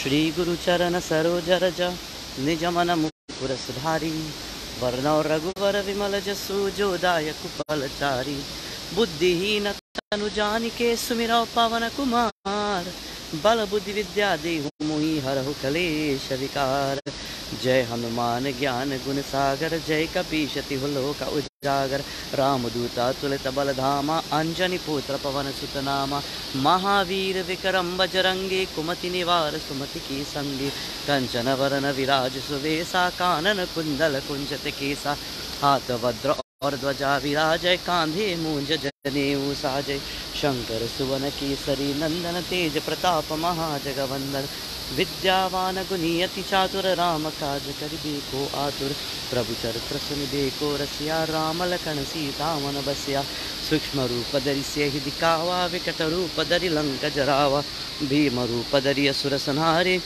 श्री गुरु चरण सरोज रज निज मन मुकुर सुधारी वर्णौ रघुवर विमल जसु जो दायक फलचारी बुद्धिहीन तनु जानिके सुमिरौ पवन कुमार बल बुद्धि विद्या देहु मुहि हरहु कलेश विकार जय हनुमान ज्ञान गुण सागर जय कपीशति तिहु लोक उजागर रामदूता तुलित बल धामा अंजनी पुत्र पवन सुत नामा महावीर विक्रम बजरंगे कुमति निवार, सुमति की संगी कंचन वरन विराज, सुवेसा, कानन, कुंदल, कुंजत केसा हाथ वज्र और ध्वजा विराजय, कांधे, मूंज, जनेऊ, साजय। शंकर सुवन केसरी नंदन तेज प्रताप महाजगवंदन। विद्यावान गुनियति चातुर राम को आतुर। प्रभु चरित्र सुनिबे को रसिया, राम लखन सीता मन बसिया लंक जरावा। भीम रूप धरि असुर संहारे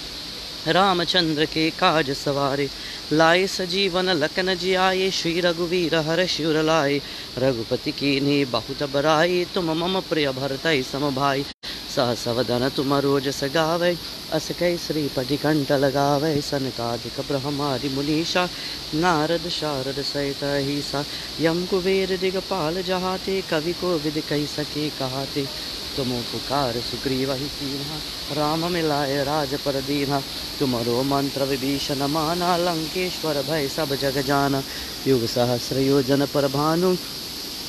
रामचंद्र के काज सवारे। लाए सजीवन लखन जियाए, श्री रघुवीर हर शिवर लाए। रघुपति की ने बहुत बराई, तुम मम प्रिय भरत सम भाई। सहस वदन तुम रोज सगावे, अस कै श्रीपति कंठ लगावे। सनकादिक ब्रह्मादि मुनीषा, नारद शारद सहित ही सा यम कुबेर दिगपाल जहाते, कवि को विद कही सके कहाते। तुम पुकार सुग्रीव ही कीन्हा राम मिलाए राज पर दीन्हा तुमरो मंत्र विभीषण माना लंकेश्वर भय सब जग जाना। युग सहस्र योजन पर भानु,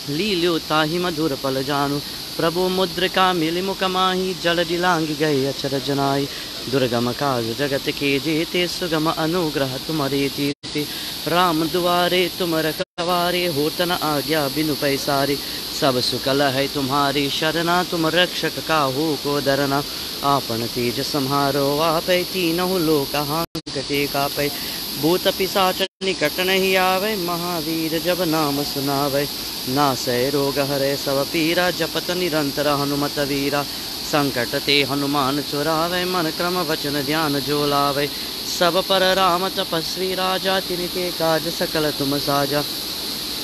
लील्यो ताहि मधुर पल जानु। प्रभु मुद्रिका मिलि मुख माही, जल दिलांग गए अचर जनाई। दुर्गम काज जगत के जेते, सुगम अनुग्रह तुम्हारे तीर्थे राम दुआरे तुम रखवारे होतन आज्ञा बिनु पैसारे। सब सुकल है तुम्हारी शरणा, तुम रक्षक काहू को डरना आपन तेज संहारो, आपै तीनहु लोक हांकते कापै। भूत पिशाच निकट नहीं आवे, महावीर जब नाम सुनावे। नासय रोग हरे, सब पीरा, जपत निरंतर हनुमत वीरा। संकट ते हनुमान चुरावे, मन क्रम वचन ध्यान जो लावे सब पर राम तपस्वी राजा, तिनके काज सकल तुम साजा।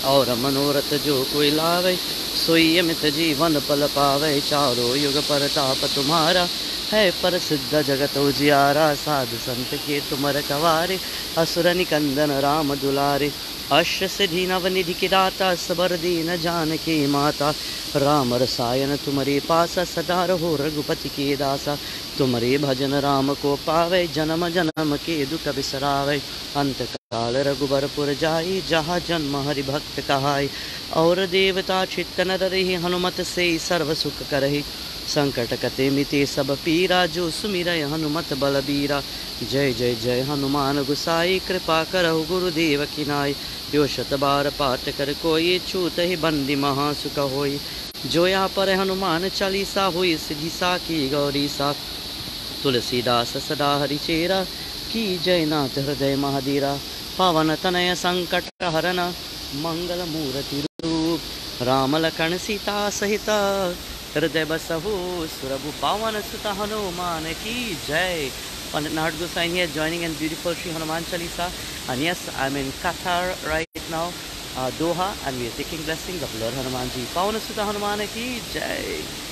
और मनोरथ जो कोई लावे सोई अमित जीवन पल पावे चारो युग पर ताप तुम्हारा। है पर सिद्ध जगत उजियारा, साधु संत के तुमर कवारे। असुर निकंदन राम दुलारे। अश्व सिद्धि नव निधि की दाता सबर जान की माता। राम रसायन तुम्हारे पास, सदा रहो रघुपति के दासा। तुम्हारे भजन राम को पावे, जन्म जन्म के दुख बिसरावे। अंत काल रघुबरपुर जाई, जहाँ जन्म हरि भक्त कहाई। और देवता चित्त नर रही हनुमत से सर्व सुख करही। संकट कते मिते सब पीरा, जो सुमिर हनुमत बलबीरा। जय जय जय हनुमान गुसाई, कृपा करहु गुरुदेव की यो शत बार पाठ कर कोई छूत ही बंदी महासुख होई। जो यहाँ पर हनुमान चालीसा हुई, सिद्धि सा की गौरी सा तुलसीदास सदा हरि चेरा की जय नाथ हृदय महाधीरा पवन तनय संकट हरन मंगल मूर्ति रूप। राम लखन सीता सहित हृदय बसहु सुरभु पावन सुत हनुमान की जय Pandit Gosai here joining in beautiful Sri Hanuman Chalisa. And yes, I'm in Qatar right now, uh, Doha, and we are taking blessings of Lord Hanuman Ji. Pawan Sutta Hanuman ki jai.